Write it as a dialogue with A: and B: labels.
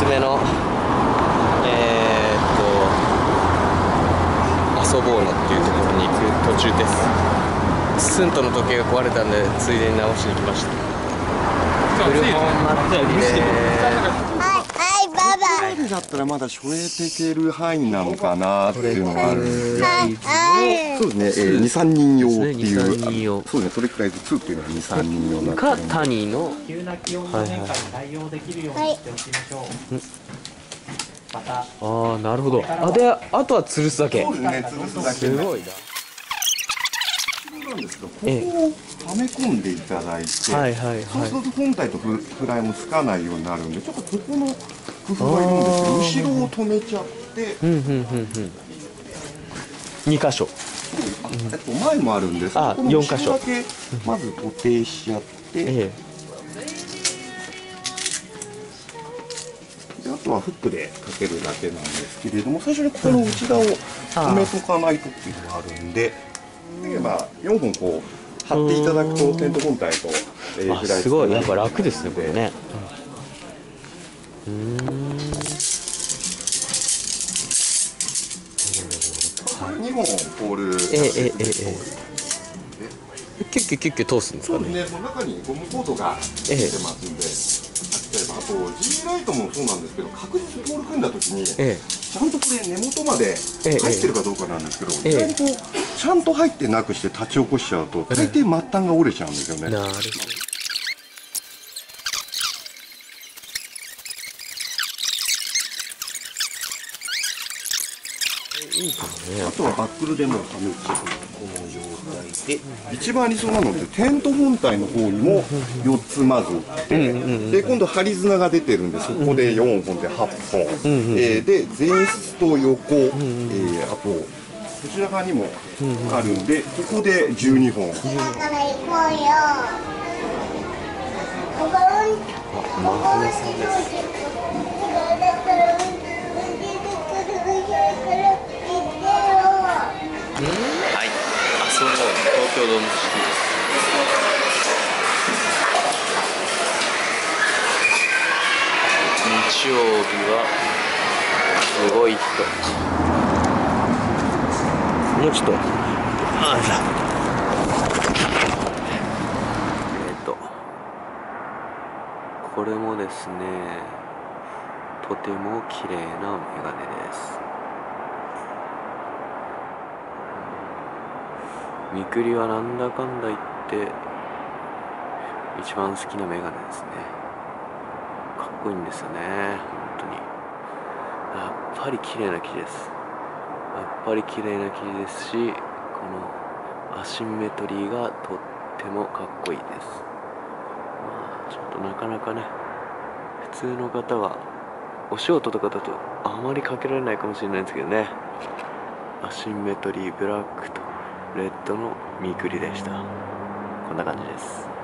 A: すめのえー、っと遊ぼうのっていうところに行く途中です。スントの時計が壊れたんでついでに直しに来ました。古本祭りで
B: はい、ババ。
C: までだったらまだしょえていける範囲なのかなっていうのがある。んで
B: はい、はい。
C: そうですね、えー、2、3人用っていう、
A: そうですね2 3人用。
C: そうですね、それくらいずつっていうのが2、3人用にな
A: か
C: るんで。
A: 谷の
D: 急な気温の変化に対応できるようにしておきましょう。また、
A: ああなるほど。あであとは吊るすだけ。
C: そうですね、潰すだけ。
A: すごいな
C: なんですけど、ここ
A: ええ
C: をはめ込んでいただいて、
A: はいはい
C: そうす
A: は
C: ると本体とフフライもつかないようになるんで、ちょっとここの工夫がいるんですけど、後ろを止めちゃって、
A: いうんうんうんうん。2箇所。
C: あえっと、前もあるんです。
A: あ
C: この
A: 四箇所。
C: 後ろだけまず固定しちゃって、
A: え
C: であとはフックでかけるだけなんですけれども最初にここの内側を止めとかないとっていうのがあるんで。例えば4本こう貼っていただくとテント本体と、え
A: えあすごい。やっぱ楽ですねこれね
C: 2本ポール
A: ええええ。ええ。キュッキュッキュッキュ通すんですかね。
C: そうですね、その中にゴムコードがついてますんで、例えばあと G ライトもそうなんですけど確実にポール組んだ時に、
A: え
C: ちゃんとこれ根元まで
A: ええ
C: 入ってるかどうかなんですけど、
A: ええ。
C: 意外にこうちゃんと入ってなくして立ち起こしちゃうと大抵末端が折れちゃうんですよね、
A: えなるほどいいね。
C: あとはバックルでもはめちゃうこの状態で。一番理想なのってテント本体の方にも4つまず打って、で今度針綱が出てるんでそこで4本で8本、えーで前室と横、えーあとこちら側にもあるんでここで12本。
B: だから行こうよ。ここうん、ここ
A: 東京ドームシティです。日曜日はすごい人。もうちょっと。あら。えっと。これもですね。とても綺麗なメガネです。みくりはなんだかんだ言って一番好きなメガネですね。かっこいいんですよね本当に。やっぱり綺麗な生地です。やっぱり綺麗な生地ですしこのアシンメトリーがとってもかっこいいです。まあちょっとなかなかね普通の方はお仕事とかだとあまりかけられないかもしれないんですけどね。アシンメトリーブラックとレッドのミクリでした。こんな感じです。